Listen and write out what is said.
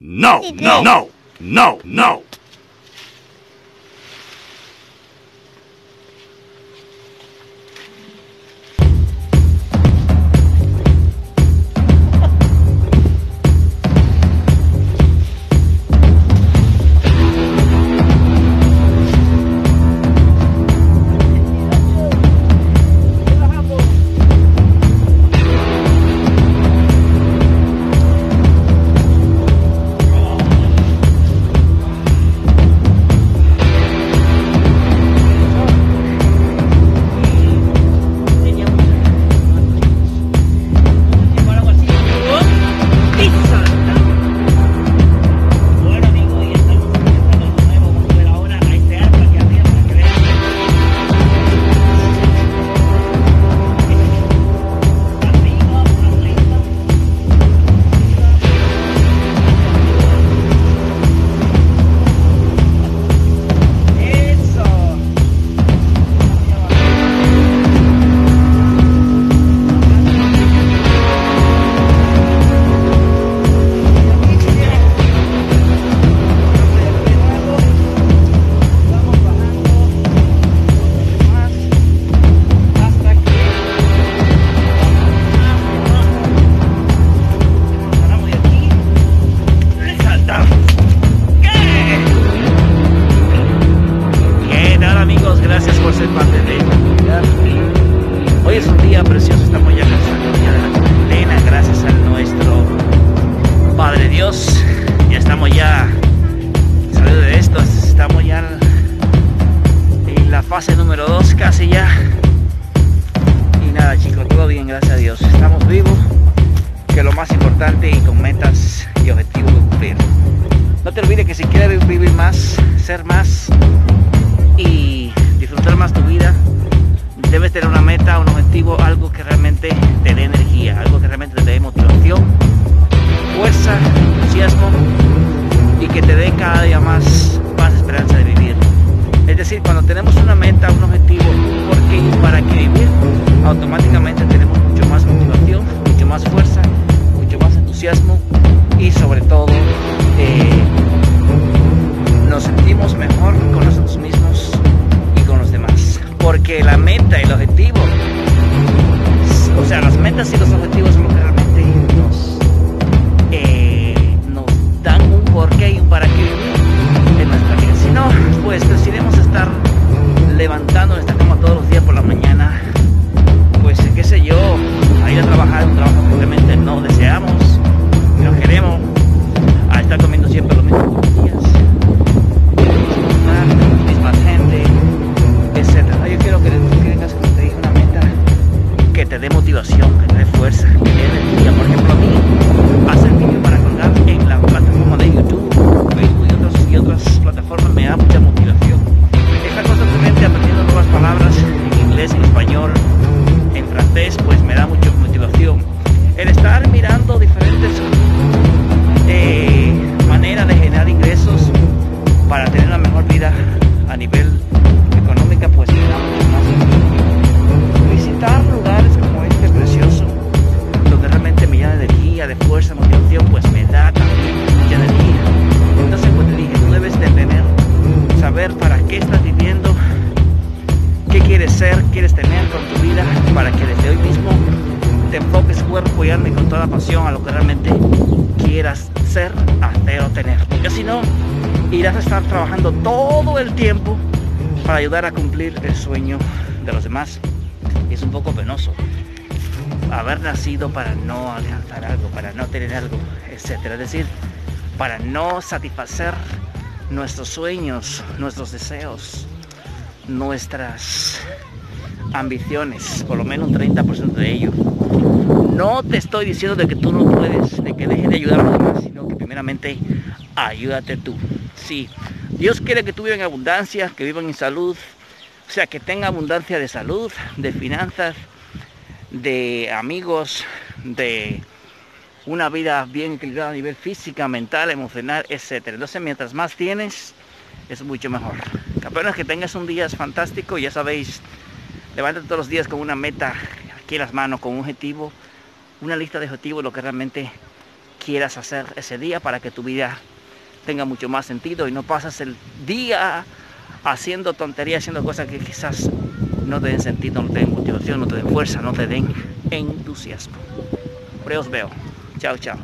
No, no, no, no, no. Dios. Ya estamos ya saliendo de esto, estamos ya en la fase número 2 casi ya. Y nada chicos, todo bien, gracias a Dios. Estamos vivos, que es lo más importante y con metas y objetivos que cumplir. No te olvides que si quieres vivir más, ser más y disfrutar más tu vida, debes tener una meta, un objetivo, algo que realmente te dé energía, algo que realmente te dé motivación, fuerza, y que te dé cada día más, más esperanza de vivir. Es decir, cuando tenemos una meta, un objetivo, por qué y para qué vivir, automáticamente tenemos mucho más motivación, mucho más fuerza, mucho más entusiasmo y sobre todo ser, quieres tener con tu vida, para que desde hoy mismo te enfoques cuerpo y alma con toda pasión a lo que realmente quieras ser, hacer o tener. Porque si no, irás a estar trabajando todo el tiempo para ayudar a cumplir el sueño de los demás. Y es un poco penoso haber nacido para no alcanzar algo, para no tener algo, etcétera. Es decir, para no satisfacer nuestros sueños, nuestros deseos, nuestras ambiciones, por lo menos un 30% de ello. No te estoy diciendo de que tú no puedes, de que dejes de ayudar a sino que primeramente ayúdate tú. Sí, Dios quiere que tú vivas en abundancia, que vivan en salud, o sea, que tenga abundancia de salud, de finanzas, de amigos, de una vida bien equilibrada a nivel física, mental, emocional, etc. Entonces, mientras más tienes, es mucho mejor. Campeones, que tengas un día fantástico, ya sabéis, levántate todos los días con una meta aquí en las manos, con un objetivo, una lista de objetivos, lo que realmente quieras hacer ese día para que tu vida tenga mucho más sentido y no pasas el día haciendo tonterías, haciendo cosas que quizás no te den sentido, no te den motivación, no te den fuerza, no te den entusiasmo. Ahí os veo. Chao, chao.